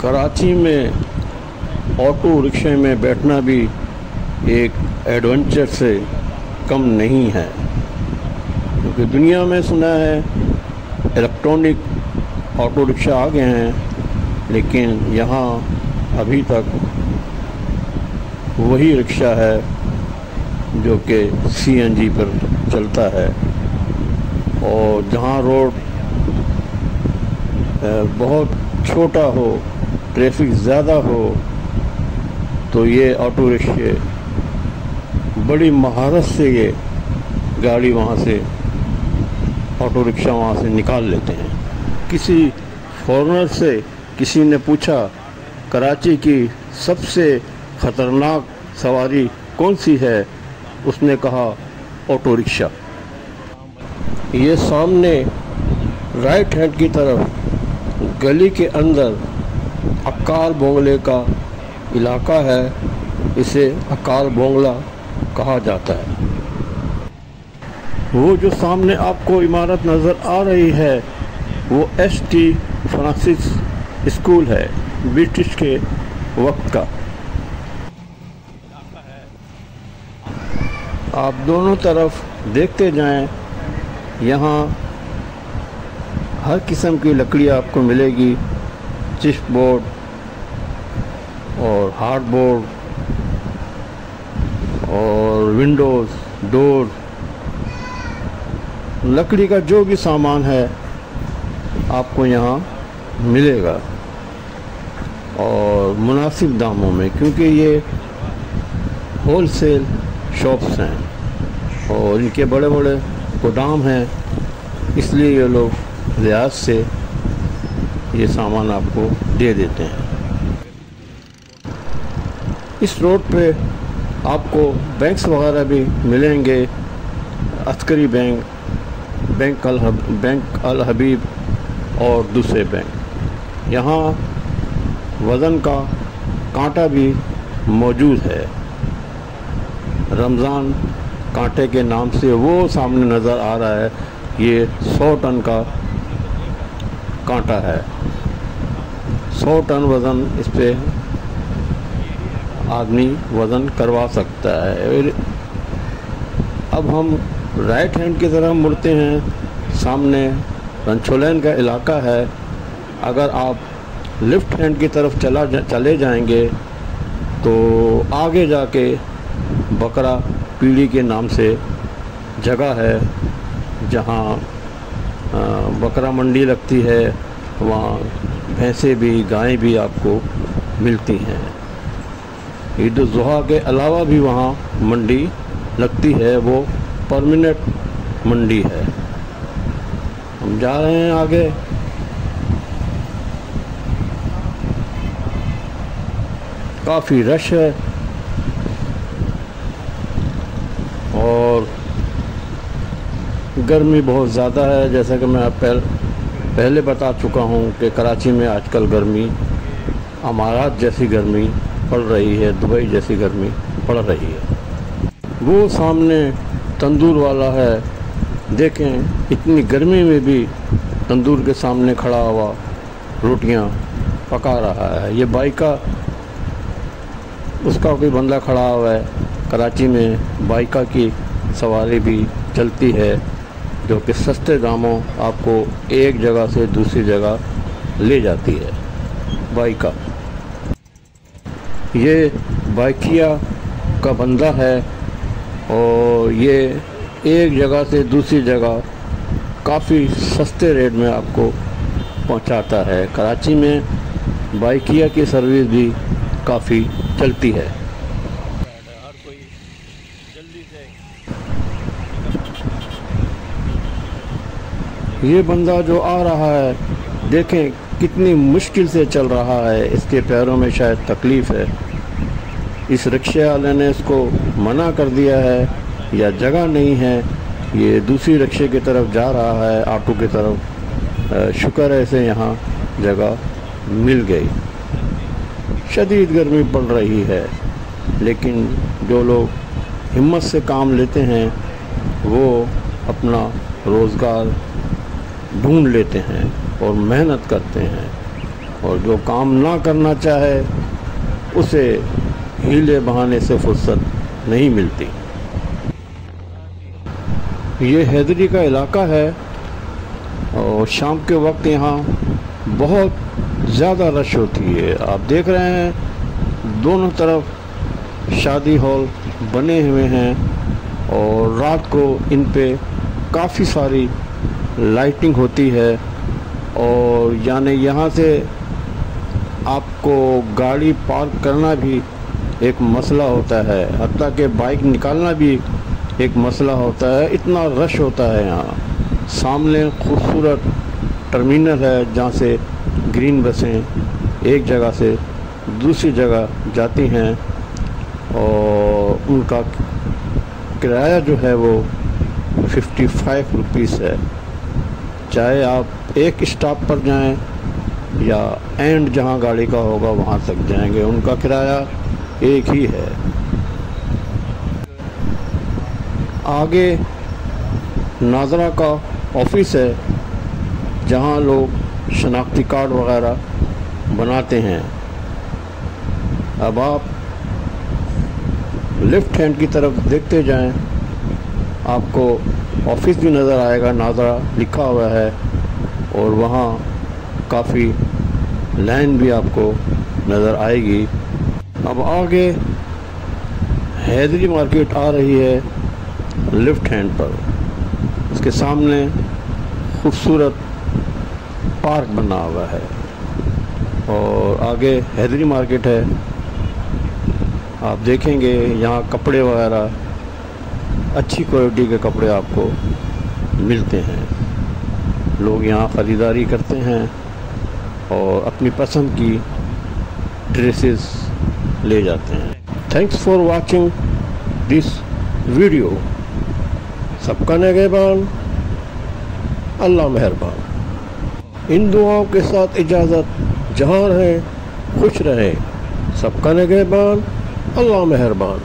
کراچی میں آٹو رکشے میں بیٹھنا بھی ایک ایڈونچر سے کم نہیں ہے۔ کیونکہ دنیا میں سنا ہے الیکٹرانک آٹو رکشہ آ گئے ہیں، لیکن یہاں ابھی تک وہی رکشہ ہے جو کہ سی این جی پر چلتا ہے۔ اور جہاں روڈ بہت چھوٹا ہو ٹریفک زیادہ ہو تو یہ آٹو رکشے بڑی مہارت سے یہ گاڑی وہاں سے آٹو رکشہ وہاں سے نکال لیتے ہیں۔ کسی فورنر سے کسی نے پوچھا کراچی کی سب سے خطرناک سواری کون سی ہے؟ اس نے کہا آٹو رکشہ۔ یہ سامنے رائٹ ہینڈ کی طرف گلی کے اندر اکال بونگلے کا علاقہ ہے اسے اکال بونگلہ کہا جاتا ہے وہ جو سامنے آپ کو عمارت نظر آ رہی ہے وہ ایس ٹی فرانسس اسکول ہے برٹش کے وقت کا آپ دونوں طرف دیکھتے جائیں یہاں ہر قسم کی لکڑی آپ کو ملے گی چسپ بورڈ اور ہارڈ بورڈ اور ونڈوز، ڈور۔ لکڑی کا جو بھی سامان ہے آپ کو یہاں ملے گا اور مناسب داموں میں، کیونکہ یہ ہول سیل شاپس ہیں اور ان کے بڑے بڑے گودام ہیں، اس لیے یہ لوگ ریاض سے یہ سامان آپ کو دے دیتے ہیں۔ اس روڈ پہ آپ کو بینکس وغیرہ بھی ملیں گے۔ عسکری بینک بینک الحب بینک الحبیب اور دوسرے بینک۔ یہاں وزن کا کانٹا بھی موجود ہے۔ رمضان کانٹے کے نام سے وہ سامنے نظر آ رہا ہے۔ یہ سو ٹن کا کانٹا ہے۔ سو ٹن وزن اس پہ آدمی وزن کروا سکتا ہے۔ اب ہم رائٹ ہینڈ کی طرف مڑتے ہیں۔ سامنے رنچولین کا علاقہ ہے۔ اگر آپ لیفٹ ہینڈ کی طرف چلا چلے جائیں گے تو آگے جا کے بکرا پیڑھی کے نام سے جگہ ہے جہاں بکرا منڈی لگتی ہے۔ وہاں بھینسیں بھی گائیں بھی آپ کو ملتی ہیں۔ عید الضحیٰ کے علاوہ بھی وہاں منڈی لگتی ہے، وہ پرمنٹ منڈی ہے۔ ہم جا رہے ہیں آگے۔ کافی رش ہے۔ اور گرمی بہت زیادہ ہے، جیسا کہ میں پہل پہلے بتا چکا ہوں کہ کراچی میں آج کل گرمی، امارات جیسی گرمی پڑ رہی ہے، دبئی جیسی گرمی پڑ رہی ہے۔ وہ سامنے تندور والا ہے۔ دیکھیں، اتنی گرمی میں بھی تندور کے سامنے کھڑا ہوا روٹیاں پکا رہا ہے۔ یہ بائکہ اس کا کوئی بندہ کھڑا ہوا ہے۔ کراچی میں بائکہ کی سواری بھی چلتی ہے۔ جو کہ سستے داموں آپ کو ایک جگہ سے دوسری جگہ لے جاتی ہے بائکہ یہ بائکیا کا بندہ ہے اور یہ ایک جگہ سے دوسری جگہ کافی سستے ریٹ میں آپ کو پہنچاتا ہے۔ کراچی میں بائکیا کی سروس بھی کافی چلتی ہے۔ یہ بندہ جو آ رہا ہے، دیکھیں کتنی مشکل سے چل رہا ہے۔ اس کے پیروں میں شاید تکلیف ہے۔ اس رکشے والے نے اس کو منع کر دیا ہے یا جگہ نہیں ہے۔ یہ دوسری رکشے کی طرف جا رہا ہے۔ آٹو کی طرف شکر ہے اسے یہاں جگہ مل گئی۔ شدید گرمی پڑ رہی ہے۔ لیکن جو لوگ ہمت سے کام لیتے ہیں، وہ اپنا روزگار ڈھونڈ لیتے ہیں اور محنت کرتے ہیں اور جو کام نہ کرنا چاہے، اسے ہیلے بہانے سے فرصت نہیں ملتی۔ یہ حیدری کا علاقہ ہے اور شام کے وقت یہاں بہت زیادہ رش ہوتی ہے۔ آپ دیکھ رہے ہیں، دونوں طرف شادی ہال بنے ہوئے ہیں اور رات کو ان پہ کافی ساری لائٹنگ ہوتی ہے اور یعنی یہاں سے آپ کو گاڑی پارک کرنا بھی ایک مسئلہ ہوتا ہے، حتیٰ کہ بائک نکالنا بھی ایک مسئلہ ہوتا ہے، اتنا رش ہوتا ہے یہاں۔ سامنے خوبصورت ٹرمینل ہے جہاں سے گرین بسیں ایک جگہ سے دوسری جگہ جاتی ہیں اور ان کا کرایہ جو ہے وہ ففٹی فائیو روپیس ہے۔ چاہے آپ ایک اسٹاپ پر جائیں یا اینڈ جہاں گاڑی کا ہوگا وہاں تک جائیں گے، ان کا کرایہ ایک ہی ہے۔ آگے ناظرہ کا آفس ہے، جہاں لوگ شناختی کارڈ وغیرہ بناتے ہیں۔ اب آپ لیفٹ ہینڈ کی طرف دیکھتے جائیں، آپ کو آفس بھی نظر آئے گا، ناظرہ لکھا ہوا ہے اور وہاں کافی لائن بھی آپ کو نظر آئے گی۔ اب آگے حیدری مارکیٹ آ رہی ہے لیفٹ ہینڈ پر۔ اس کے سامنے خوبصورت پارک بنا ہوا ہے اور آگے حیدری مارکیٹ ہے۔ آپ دیکھیں گے یہاں کپڑے وغیرہ اچھی کوالٹی کے کپڑے آپ کو ملتے ہیں۔ لوگ یہاں خریداری کرتے ہیں اور اپنی پسند کی ڈریسز لے جاتے ہیں۔ Thanks for watching this video سب کا نگہبان، اللہ مہربان۔ ان دعاؤں کے ساتھ اجازت، جہاں رہیں، خوش رہیں۔ سب کا نگہبان، اللہ مہربان۔